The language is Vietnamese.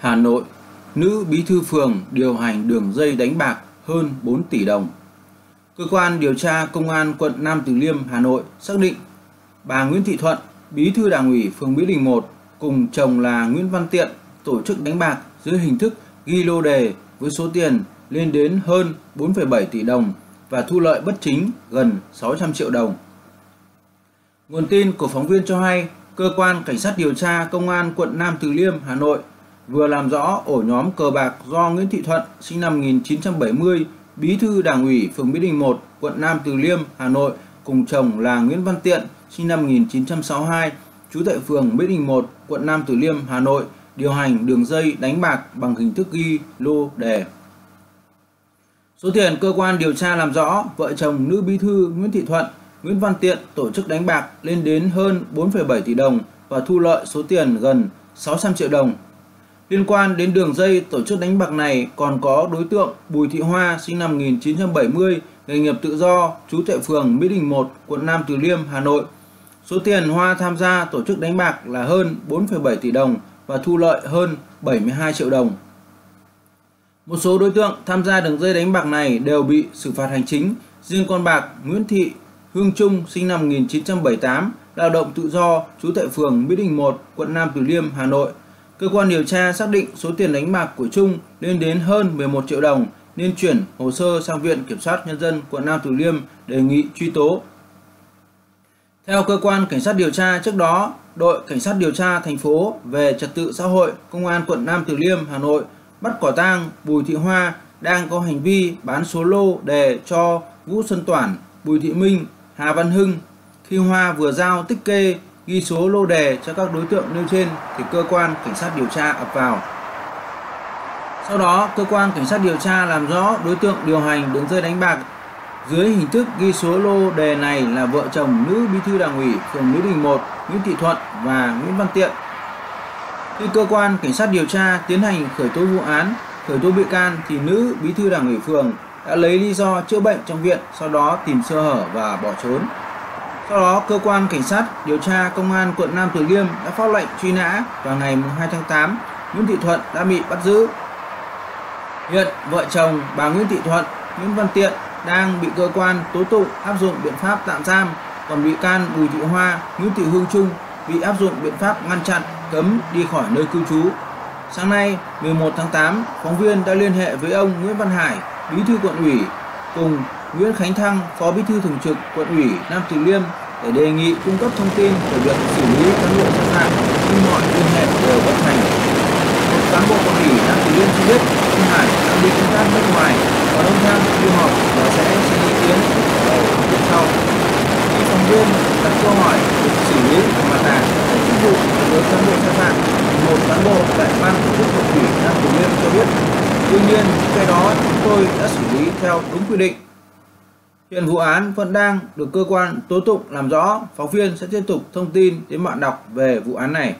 Hà Nội, nữ bí thư phường điều hành đường dây đánh bạc hơn 4 tỷ đồng. Cơ quan điều tra Công an quận Nam Từ Liêm, Hà Nội xác định bà Nguyễn Thị Thuận, bí thư đảng ủy phường Mỹ Đình 1 cùng chồng là Nguyễn Văn Tiện tổ chức đánh bạc dưới hình thức ghi lô đề với số tiền lên đến hơn 4,7 tỷ đồng và thu lợi bất chính gần 600 triệu đồng. Nguồn tin của phóng viên cho hay, cơ quan cảnh sát điều tra công an quận Nam Từ Liêm, Hà Nội vừa làm rõ ổ nhóm cờ bạc do Nguyễn Thị Thuận sinh năm 1970, bí thư đảng ủy phường Mỹ Đình 1, quận Nam Từ Liêm, Hà Nội cùng chồng là Nguyễn Văn Tiện sinh năm 1962, trú tại phường Mỹ Đình 1, quận Nam Từ Liêm, Hà Nội điều hành đường dây đánh bạc bằng hình thức ghi lô đề. Số tiền cơ quan điều tra làm rõ vợ chồng nữ bí thư Nguyễn Thị Thuận, Nguyễn Văn Tiện tổ chức đánh bạc lên đến hơn 4,7 tỷ đồng và thu lợi số tiền gần 600 triệu đồng. Liên quan đến đường dây tổ chức đánh bạc này còn có đối tượng Bùi Thị Hoa sinh năm 1970, nghề nghiệp tự do, trú tại phường Mỹ Đình 1, quận Nam Từ Liêm, Hà Nội. Số tiền Hoa tham gia tổ chức đánh bạc là hơn 4,7 tỷ đồng và thu lợi hơn 72 triệu đồng. Một số đối tượng tham gia đường dây đánh bạc này đều bị xử phạt hành chính. Riêng con bạc Nguyễn Thị Hương Trung sinh năm 1978, lao động tự do, trú tại phường Mỹ Đình 1, quận Nam Từ Liêm, Hà Nội. Cơ quan điều tra xác định số tiền đánh bạc của Trung lên đến hơn 11 triệu đồng nên chuyển hồ sơ sang Viện Kiểm soát Nhân dân quận Nam Từ Liêm đề nghị truy tố. Theo cơ quan cảnh sát điều tra trước đó, đội cảnh sát điều tra thành phố về trật tự xã hội công an quận Nam Từ Liêm, Hà Nội bắt quả tang Bùi Thị Hoa đang có hành vi bán số lô đề cho Vũ Xuân Toản, Bùi Thị Minh, Hà Văn Hưng. Khi Hoa vừa giao tích kê ghi số lô đề cho các đối tượng nêu trên thì cơ quan cảnh sát điều tra ập vào. Sau đó, cơ quan cảnh sát điều tra làm rõ đối tượng điều hành đường dây đánh bạc dưới hình thức ghi số lô đề này là vợ chồng nữ bí thư đảng ủy phường Mỹ Đình 1 Nguyễn Thị Thuận và Nguyễn Văn Tiện. Khi cơ quan cảnh sát điều tra tiến hành khởi tố vụ án, khởi tố bị can thì nữ bí thư đảng ủy phường đã lấy lý do chữa bệnh trong viện, sau đó tìm sơ hở và bỏ trốn. Sau đó, cơ quan cảnh sát điều tra công an quận Nam Từ Liêm đã phát lệnh truy nã vào ngày 2 tháng 8, Nguyễn Thị Thuận đã bị bắt giữ. Hiện vợ chồng bà Nguyễn Thị Thuận, Nguyễn Văn Tiện đang bị cơ quan tố tụng áp dụng biện pháp tạm giam, còn bị can Bùi Thị Hoa, Nguyễn Thị Hương Trung bị áp dụng biện pháp ngăn chặn, cấm đi khỏi nơi cư trú. Sáng nay, 11 tháng 8, phóng viên đã liên hệ với ông Nguyễn Văn Hải, bí thư quận ủy, cùng Nguyễn Khánh Thăng, phó bí thư thường trực quận ủy Nam Từ Liêm để đề nghị cung cấp thông tin về việc xử lý cán bộ sai phạm nhưng mọi liên hệ đều bất thành. Một cán bộ quận ủy Nam Từ Liêm cho biết ông Hải đang đi công tác nước ngoài và ông Thăng đi họp và sẽ xin ý kiến vào tuần sau. Khi phóng viên đặt câu hỏi việc xử lý của mặt hàng chức vụ với cán bộ sai phạm, một cán bộ tại ban tổ chức quận ủy Nam Từ Liêm cho biết Tuy nhiên, cái đó chúng tôi đã xử lý theo đúng quy định. Hiện vụ án vẫn đang được cơ quan tố tụng làm rõ, phóng viên sẽ tiếp tục thông tin đến bạn đọc về vụ án này.